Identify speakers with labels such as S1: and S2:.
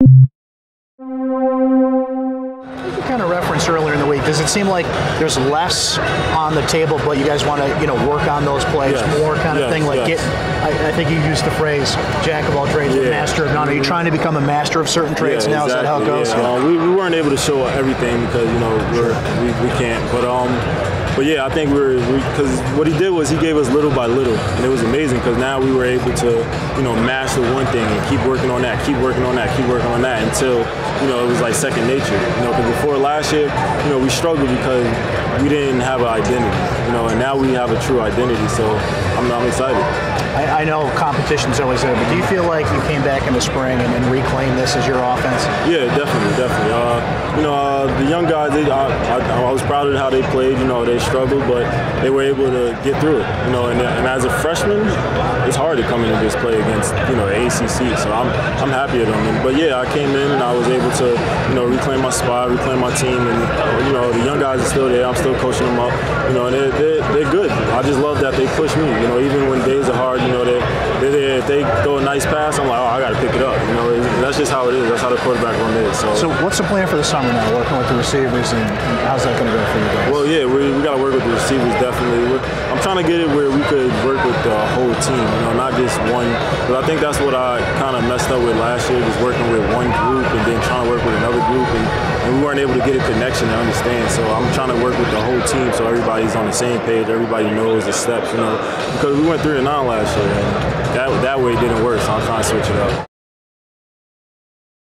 S1: You kind of referenced earlier in the week. Does it seem like there's less on the table, but you guys want to, you know, work on those plays
S2: Yes.
S1: more, kind of
S2: Yes,
S1: thing? Like
S2: yes.
S1: get. I, I think you used the phrase "jack of all trades,
S2: Yeah.
S1: master of none." Are you trying to become a master of certain trades
S2: Yeah,
S1: now? Is that how it goes?
S2: yeah. Um, we, we weren't able to show everything because you know we, we can't. But um, but yeah, I think we were because what he did was he gave us little by little, and it was amazing because now we were able to you know master one thing and keep working on that, keep working on that, keep working on that until you know it was like second nature. You know, because before last year, you know, we struggled because we didn't have an identity. You know, and now we have a true identity. So I'm, I'm excited.
S1: I, I know competition's always there, but do you feel like you came back in the spring and, and reclaimed this as your offense?
S2: Yeah, definitely, definitely. Uh, you know, uh, the young guys, they, I, I, I was proud of how they played. You know, they struggled, but they were able to get through it. You know, and, and as a freshman, it's hard to come in and just play against you know ACC. So I'm I'm happy at them. And, but yeah, I came in and I was able to you know reclaim my spot, reclaim my team, and uh, you know the young guys are still there. I'm still coaching them up. You know, and they're, they're, they're good. I just love that they push me. You know, even when days are hard, you know, they they're. If they throw a nice pass, I'm like, oh, I got to pick it up. You know, that's just how it is. That's how the quarterback run is. So.
S1: So, what's the plan for the summer now? Working with the receivers, and, and how's that going to go for you guys?
S2: Well, yeah, we, we got to work with the receivers definitely. We're, I'm trying to get it where we could work with the whole team, you know, not just one. But I think that's what I kind of messed up with last year, was working with one group and then trying to work with another group, and, and we weren't able to get a connection and understand. So I'm trying to work with the whole team so everybody's on the same page, everybody knows the steps, you know, because we went three and nine last year, and that that way it didn't work. So I'm trying to switch it up.